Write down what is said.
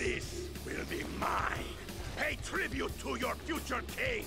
This will be mine. Pay tribute to your future king.